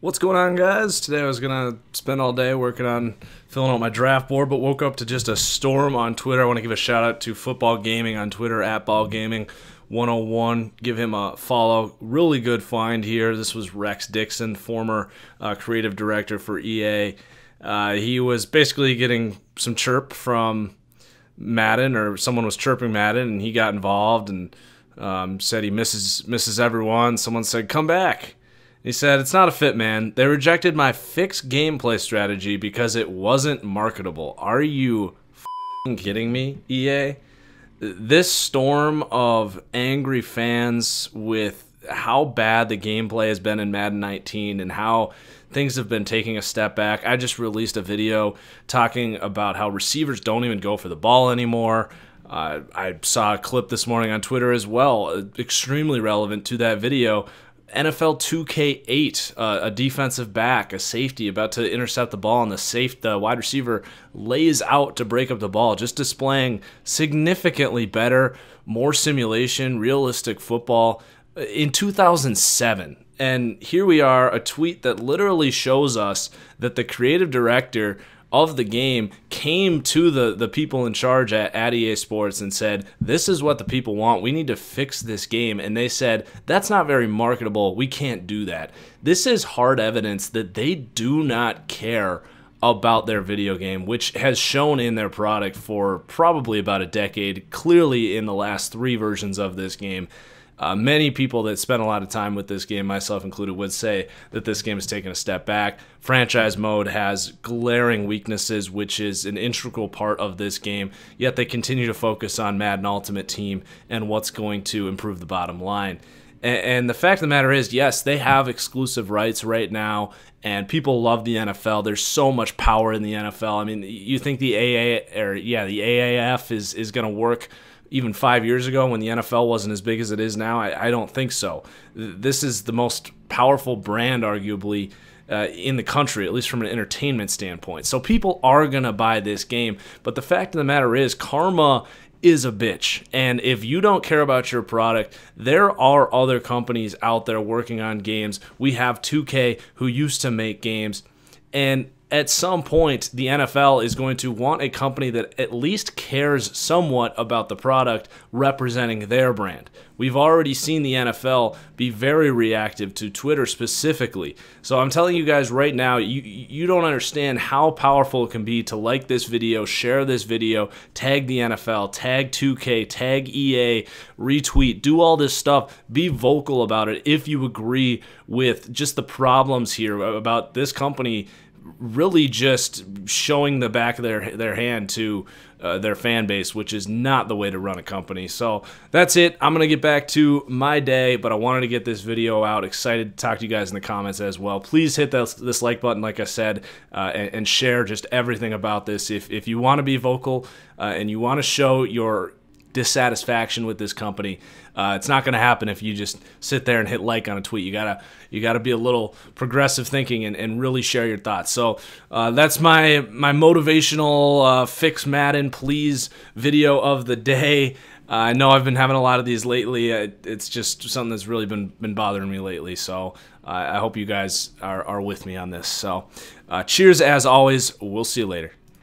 What's going on, guys? Today I was gonna spend all day working on filling out my draft board, but woke up to just a storm on Twitter. I want to give a shout out to Football Gaming on Twitter at Ball Gaming 101. Give him a follow. Really good find here. This was Rex Dickson, former uh, creative director for EA. Uh, he was basically getting some chirp from Madden, or someone was chirping Madden, and he got involved and um, said he misses misses everyone. Someone said, "Come back." He said, It's not a fit, man. They rejected my fixed gameplay strategy because it wasn't marketable. Are you kidding me, EA? This storm of angry fans with how bad the gameplay has been in Madden 19 and how things have been taking a step back. I just released a video talking about how receivers don't even go for the ball anymore. Uh, I saw a clip this morning on Twitter as well, uh, extremely relevant to that video, NFL 2K8, uh, a defensive back, a safety about to intercept the ball, and the safe, the wide receiver lays out to break up the ball, just displaying significantly better, more simulation, realistic football uh, in 2007. And here we are, a tweet that literally shows us that the creative director of the game came to the, the people in charge at, at EA Sports and said, This is what the people want. We need to fix this game. And they said, That's not very marketable. We can't do that. This is hard evidence that they do not care about their video game, which has shown in their product for probably about a decade, clearly in the last three versions of this game. Uh, many people that spent a lot of time with this game, myself included, would say that this game has taken a step back. Franchise mode has glaring weaknesses, which is an integral part of this game, yet they continue to focus on Madden Ultimate Team and what's going to improve the bottom line. And, and the fact of the matter is, yes, they have exclusive rights right now, and people love the NFL. There's so much power in the NFL. I mean, you think the AA or yeah, the AAF is is going to work even five years ago when the NFL wasn't as big as it is now? I, I don't think so. This is the most powerful brand, arguably. Uh, in the country, at least from an entertainment standpoint. So people are going to buy this game. But the fact of the matter is, karma is a bitch. And if you don't care about your product, there are other companies out there working on games. We have 2K who used to make games. And at some point, the NFL is going to want a company that at least cares somewhat about the product representing their brand. We've already seen the NFL be very reactive to Twitter specifically. So I'm telling you guys right now, you you don't understand how powerful it can be to like this video, share this video, tag the NFL, tag 2K, tag EA, retweet, do all this stuff. Be vocal about it if you agree with just the problems here about this company really just showing the back of their their hand to uh, their fan base, which is not the way to run a company. So that's it. I'm gonna get back to my day, but I wanted to get this video out. Excited to talk to you guys in the comments as well. Please hit this, this like button, like I said, uh, and, and, share just everything about this. If if you want to be vocal uh, and you want to show your dissatisfaction with this company. Uh, it's not going to happen if you just sit there and hit like on a tweet. You gotta you gotta be a little progressive thinking and, and really share your thoughts. So uh, that's my my motivational uh, fix Madden please video of the day. Uh, I know I've been having a lot of these lately. Uh, it's just something that's really been been bothering me lately. So uh, I hope you guys are, are with me on this. So cheers as always. We'll see you later.